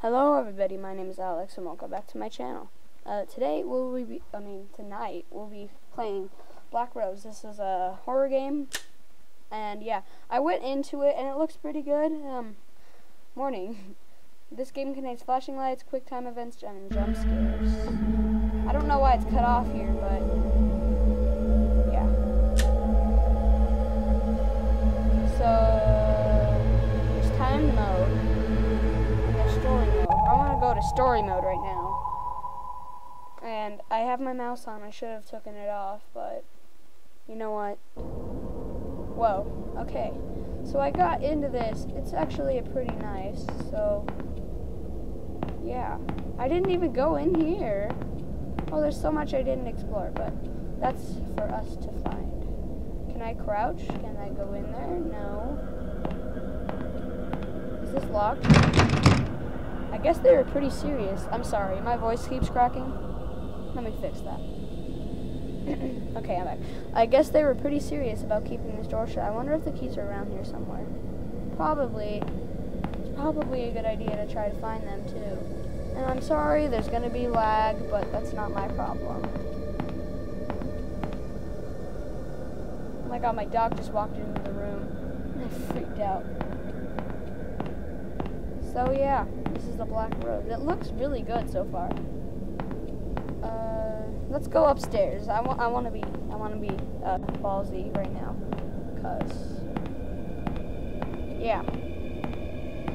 Hello everybody, my name is Alex and welcome back to my channel. Uh, today we'll be, I mean tonight, we'll be playing Black Rose. This is a horror game, and yeah, I went into it and it looks pretty good. Um, morning. This game contains flashing lights, quick time events, and jump scares. I don't know why it's cut off here, but yeah. So, there's time mode story mode right now. And I have my mouse on. I should have taken it off, but you know what? Whoa. Okay. So I got into this. It's actually a pretty nice. So yeah. I didn't even go in here. Oh, there's so much I didn't explore, but that's for us to find. Can I crouch? Can I go in there? No. Is this locked? I guess they were pretty serious. I'm sorry, my voice keeps cracking. Let me fix that. okay, I'm back. I guess they were pretty serious about keeping this door shut. I wonder if the keys are around here somewhere. Probably. It's probably a good idea to try to find them too. And I'm sorry, there's gonna be lag, but that's not my problem. Oh my god, my dog just walked into the room. I freaked out. So yeah, this is the Black Rose. It looks really good so far. Uh, let's go upstairs. I want I want to be I want to be uh, ballsy right now, cause yeah.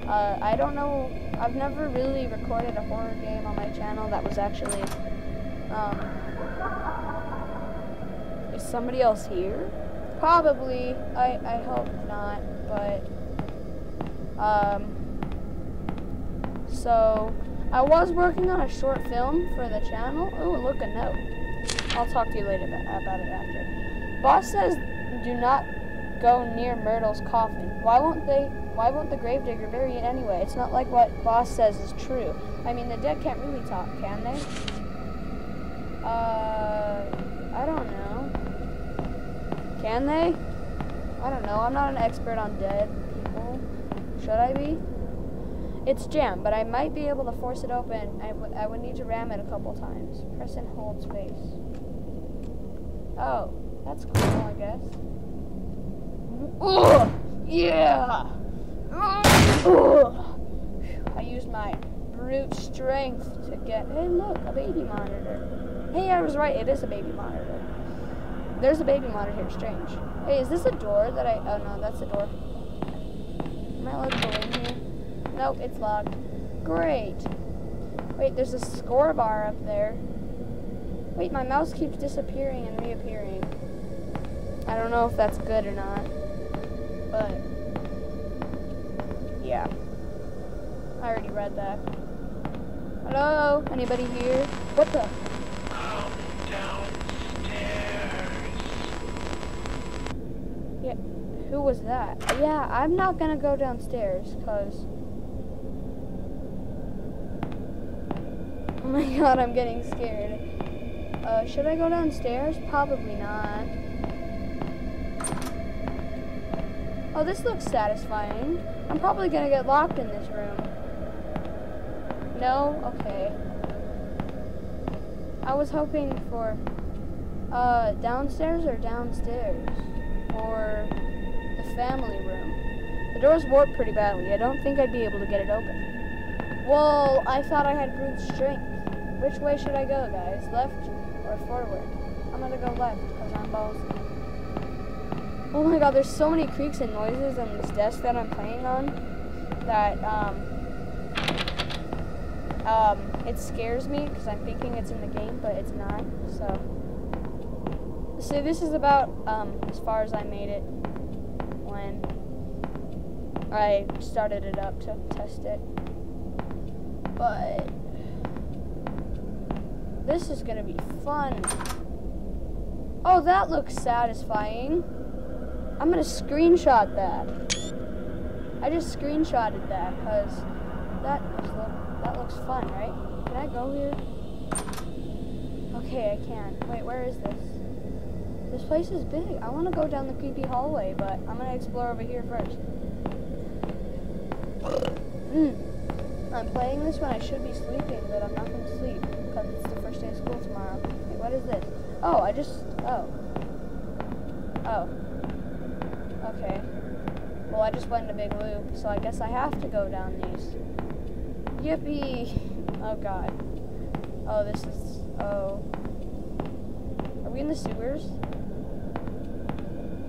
Uh, I don't know I've never really recorded a horror game on my channel that was actually, um, is somebody else here? Probably, I, I hope not, but, um, so, I was working on a short film for the channel. Oh, look, a note. I'll talk to you later about it after. Boss says do not go near Myrtle's coffin. Why won't they why won't the gravedigger bury it anyway? It's not like what Boss says is true. I mean, the dead can't really talk, can they? Uh, I don't know. Can they? I don't know. I'm not an expert on dead people. Should I be? It's jammed, but I might be able to force it open. I, I would need to ram it a couple times. Press and hold space. Oh, that's cool, I guess. Oh, yeah! Ugh! I used my brute strength to get. Hey, look, a baby monitor. Hey, I was right. It is a baby monitor. There's a baby monitor here. Strange. Hey, is this a door that I? Oh no, that's a door. Am I allowed to go in? Nope, it's locked. Great. Wait, there's a score bar up there. Wait, my mouse keeps disappearing and reappearing. I don't know if that's good or not, but yeah. I already read that. Hello? Anybody here? What the? Downstairs. Yeah. Who was that? Yeah, I'm not gonna go downstairs, cause... Oh my god, I'm getting scared. Uh, should I go downstairs? Probably not. Oh, this looks satisfying. I'm probably gonna get locked in this room. No? Okay. I was hoping for, uh, downstairs or downstairs? Or the family room. The door's warped pretty badly. I don't think I'd be able to get it open. Well, I thought I had brute strength. Which way should I go, guys? Left or forward? I'm gonna go left, because I'm ballsy. Oh my god, there's so many creaks and noises on this desk that I'm playing on that um, um, it scares me because I'm thinking it's in the game, but it's not. So, so this is about um, as far as I made it when I started it up to test it. But this is gonna be fun. Oh, that looks satisfying. I'm gonna screenshot that. I just screenshotted that because that look, that looks fun, right? Can I go here? Okay, I can. Wait, where is this? This place is big. I want to go down the creepy hallway, but I'm gonna explore over here first. I'm playing this when I should be sleeping, but I'm not going to sleep because it's the first day of school tomorrow. Wait, what is this? Oh, I just, oh. Oh. Okay. Well, I just went in a big loop, so I guess I have to go down these. Yippee! Oh, God. Oh, this is, oh. Are we in the sewers?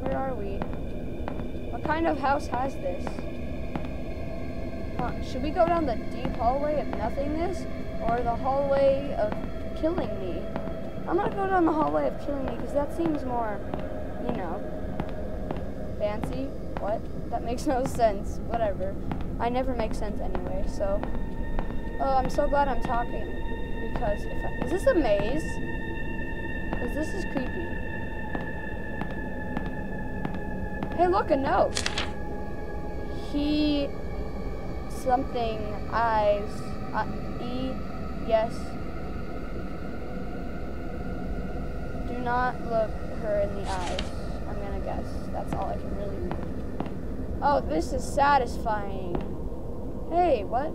Where are we? What kind of house has this? Huh, should we go down the deep hallway of nothingness or the hallway of killing me? I'm gonna go down the hallway of killing me because that seems more, you know, fancy. What? That makes no sense. Whatever. I never make sense anyway, so. Oh, I'm so glad I'm talking because if I, is this a maze? Because this is creepy. Hey, look, a note. He something eyes uh, e yes. Do not look her in the eyes. I'm gonna guess. That's all I can really read. Oh, this is satisfying. Hey, what?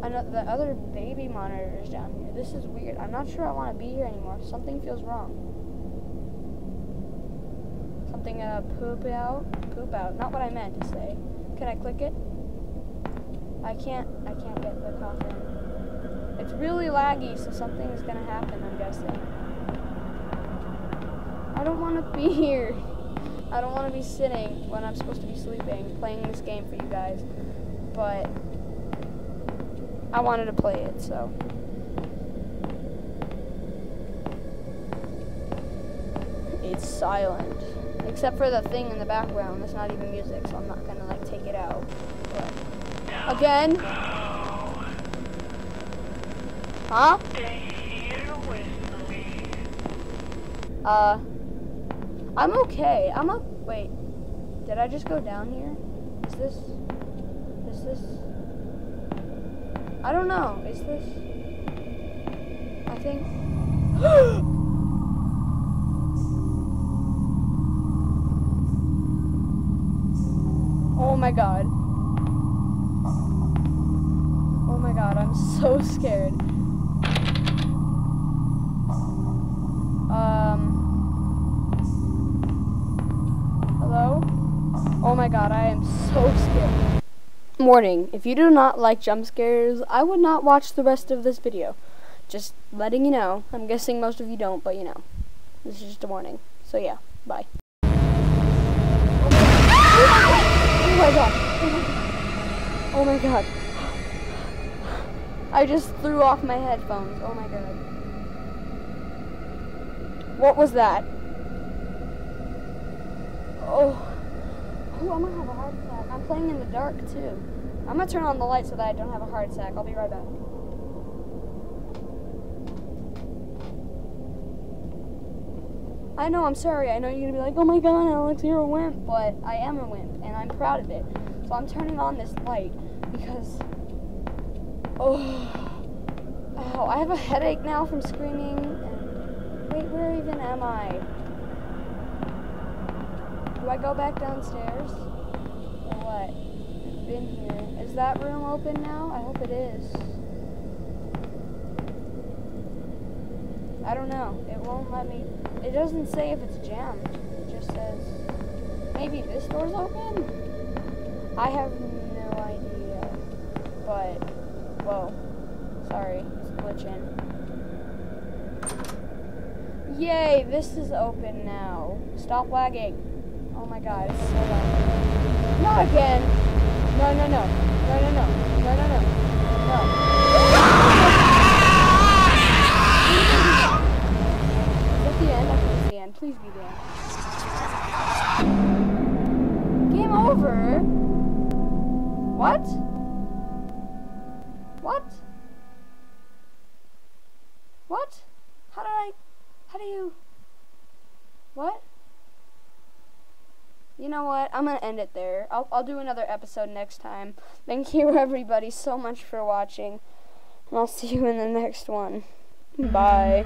The other baby monitor is down here. This is weird. I'm not sure I want to be here anymore. Something feels wrong something uh, poop out. Poop out. Not what I meant to say. Can I click it? I can't. I can't get the coffin. It's really laggy, so something is gonna happen. I'm guessing. I don't want to be here. I don't want to be sitting when I'm supposed to be sleeping, playing this game for you guys. But I wanted to play it, so. It's silent. Except for the thing in the background. It's not even music, so I'm not gonna like take it out. But again. Huh? Uh. I'm okay. I'm up. wait. Did I just go down here? Is this is this I don't know. Is this I think. Oh my god, I'm so scared. Um. Hello? Oh my god, I am so scared. Warning, if you do not like jump scares, I would not watch the rest of this video. Just letting you know. I'm guessing most of you don't, but you know. This is just a warning. So yeah, bye. Oh my god. Oh my god. I just threw off my headphones. Oh my god. What was that? Oh. Oh, I'm gonna have a heart attack. I'm playing in the dark too. I'm gonna turn on the light so that I don't have a heart attack. I'll be right back. I know, I'm sorry. I know you're gonna be like, oh my god, Alex, you're a wimp. But I am a wimp, and I'm proud of it. So I'm turning on this light because, oh, oh I have a headache now from screaming. And wait, where even am I? Do I go back downstairs? Or what? I've been here. Is that room open now? I hope it is. I don't know. It won't let me. It doesn't say if it's jammed. It just says maybe this door's open. I have whoa, sorry, it's glitching. Yay! This is open now. Stop lagging. Oh my god, it's so loud. Not again. No, no, no. No, no, no. No, no, no. No. You know what? I'm going to end it there. I'll, I'll do another episode next time. Thank you, everybody, so much for watching. And I'll see you in the next one. Bye.